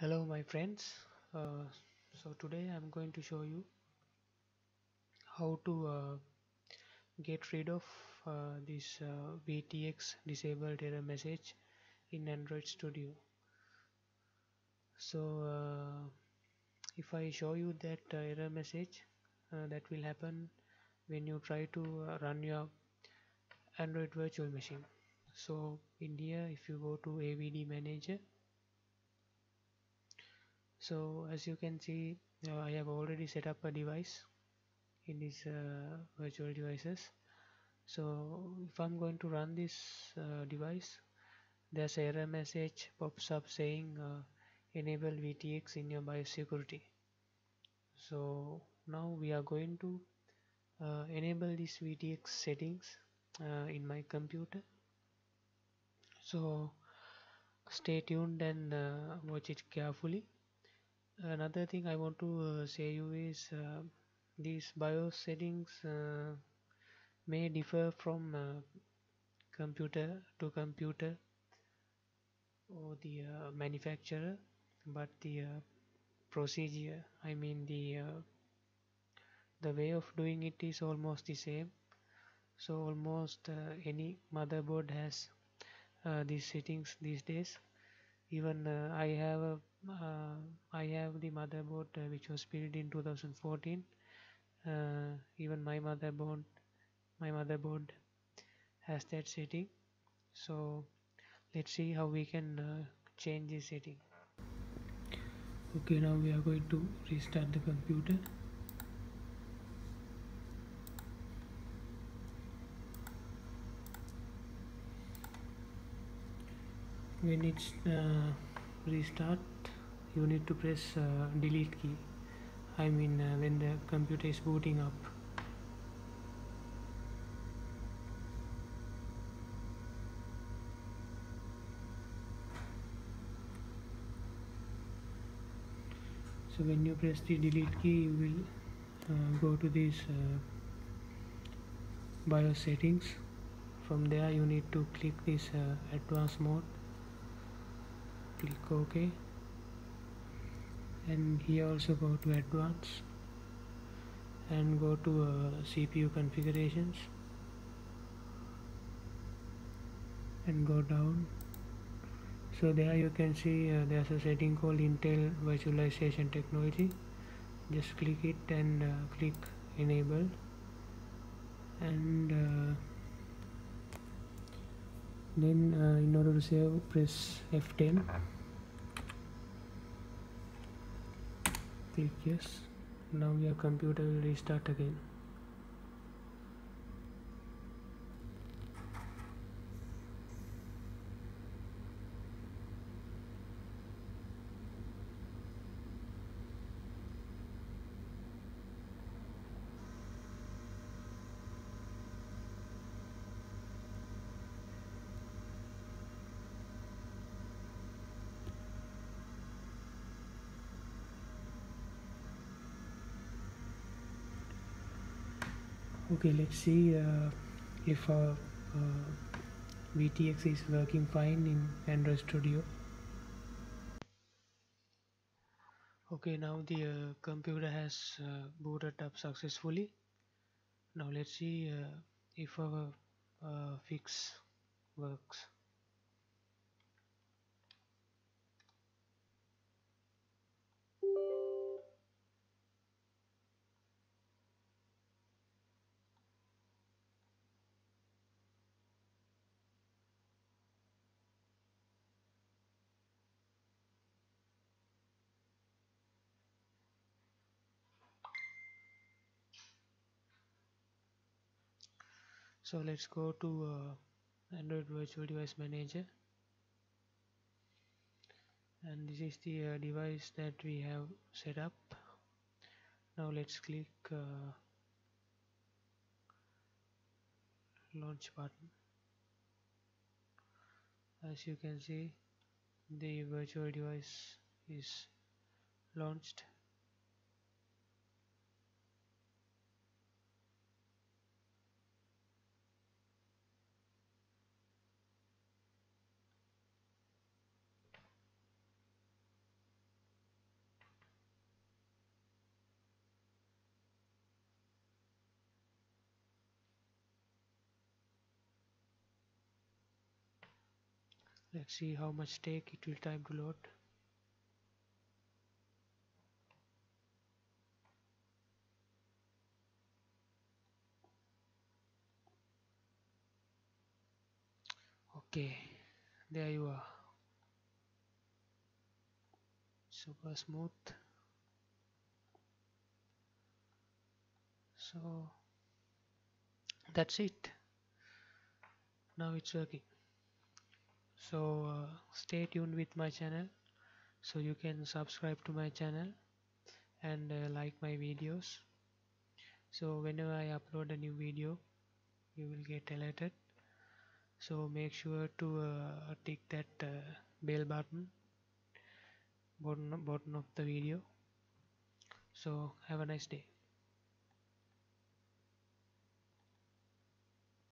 hello my friends. Uh, so today I'm going to show you how to uh, get rid of uh, this uh, VTX disabled error message in Android Studio. So uh, if I show you that uh, error message that will happen when you try to run your Android virtual machine. So in here if you go to AVD manager so as you can see uh, I have already set up a device in these uh, virtual devices. So if I'm going to run this uh, device there's error message pops up saying uh, enable VTX in your BIOS security so now we are going to uh, enable this VTX settings uh, in my computer. So stay tuned and watch it carefully another thing I want to uh, say you is uh, these BIOS settings uh, may differ from uh, computer to computer or the uh, manufacturer but the uh, procedure I mean the the way of doing it is almost the same. So almost any motherboard has these settings these days. Even I have a uh, I have the motherboard uh, which was built in 2014 uh, even my motherboard my motherboard has that setting. So let's see how we can uh, change this setting. Okay now we are going to restart the computer. When it's uh, restart you need to press uh, delete key. I mean uh, when the computer is booting up. So when you press the delete key you will uh, go to this uh, BIOS settings. From there you need to click this uh, advanced mode. Click OK and here also go to advanced and go to uh, CPU configurations and go down. So there you can see uh, there's a setting called Intel virtualization technology. Just click it and uh, click enable. And uh, then uh, in order to save press F10 click yes. Now your computer will restart again okay let's see uh, if our uh, VTX is working fine in Android Studio. Okay now the uh, computer has uh, booted up successfully. Now let's see uh, if our uh, fix works so let's go to uh, Android Virtual Device Manager. And this is the uh, device that we have set up. Now let's click uh, launch button. As you can see the virtual device is launched let's see how much take it will time to load. Okay there you are. Super smooth. So that's it. Now it's working so uh, stay tuned with my channel so you can subscribe to my channel and uh, like my videos. So whenever I upload a new video you will get alerted. So make sure to uh, tick that uh, bell button bottom, bottom of the video. So have a nice day